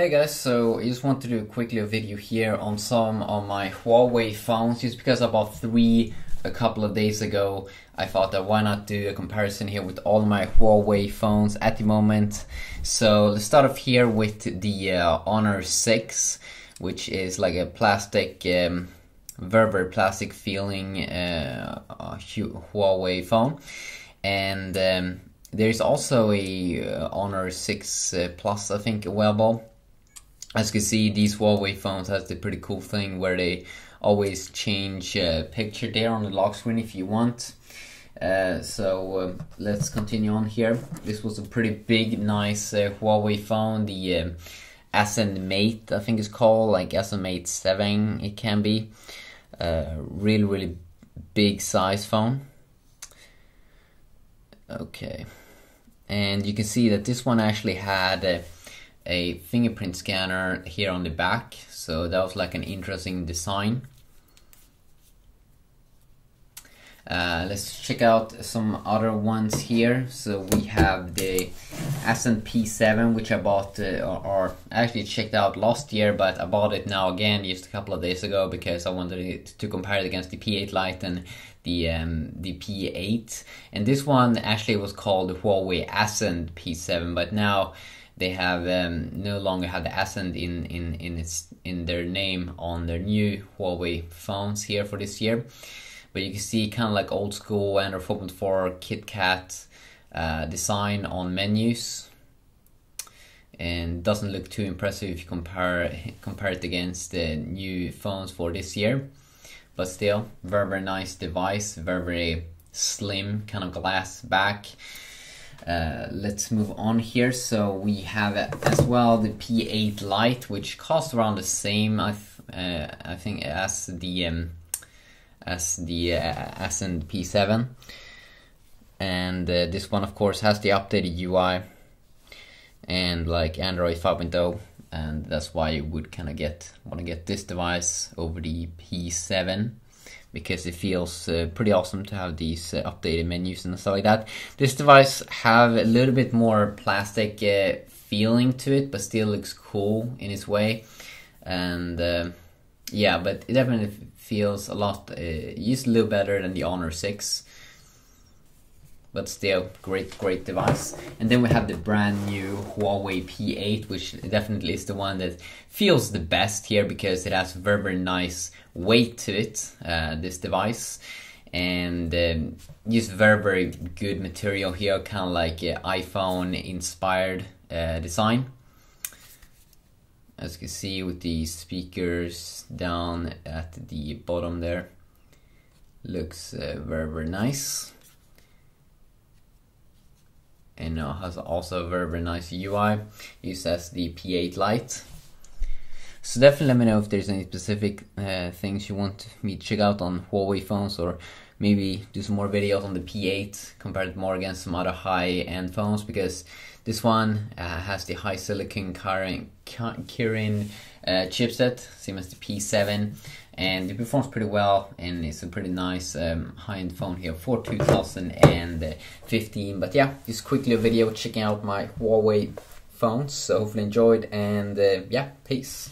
Hey guys, so I just want to do quickly a video here on some of my Huawei phones just because I bought three a couple of days ago. I thought that why not do a comparison here with all my Huawei phones at the moment. So let's start off here with the uh, Honor 6 which is like a plastic, um, very very plastic feeling uh, Huawei phone and um, there's also a uh, Honor 6 uh, Plus I think wearable as you can see, these Huawei phones has the pretty cool thing where they always change uh, picture there on the lock screen if you want. Uh, so uh, let's continue on here. This was a pretty big, nice uh, Huawei phone. The uh, Ascend Mate, I think it's called, like Ascend Mate 7 it can be. Uh, really, really big size phone. Okay. And you can see that this one actually had uh, a fingerprint scanner here on the back. So that was like an interesting design. Uh, let's check out some other ones here. So we have the Ascend P7 which I bought uh, or, or, actually checked out last year but I bought it now again just a couple of days ago because I wanted to compare it against the P8 Lite and the um, the P8 and this one actually was called Huawei Ascend P7 but now they have um, no longer had the Ascend in in in its in their name on their new Huawei phones here for this year. But you can see kind of like old school Android 4.4 KitKat uh, design on menus, and doesn't look too impressive if you compare compare it against the new phones for this year. But still, very very nice device, very very slim kind of glass back. Uh, let's move on here. So we have as well the P8 Lite, which costs around the same, I, uh, I think, as the um, as the uh, Ascend P7. And uh, this one, of course, has the updated UI and like Android 5.0, and that's why you would kind of get want to get this device over the P7 because it feels uh, pretty awesome to have these uh, updated menus and stuff like that. This device have a little bit more plastic uh, feeling to it, but still looks cool in its way. And uh, yeah, but it definitely feels a lot, uh, used a little better than the Honor 6 but still great great device. And then we have the brand new Huawei P8 which definitely is the one that feels the best here because it has very very nice weight to it uh, this device. And um, just very very good material here kind of like uh, iPhone inspired uh, design. As you can see with the speakers down at the bottom there looks uh, very very nice and has also a very, very nice UI. Uses the P8 Lite. So definitely let me know if there's any specific uh, things you want me to check out on Huawei phones or maybe do some more videos on the P8 compared more against some other high-end phones because this one uh, has the HiSilicon Kirin, Kirin uh, chipset, same as the P7 and it performs pretty well and it's a pretty nice um, high-end phone here for 2015 but yeah just quickly a video checking out my Huawei phones so hopefully enjoyed and uh, yeah peace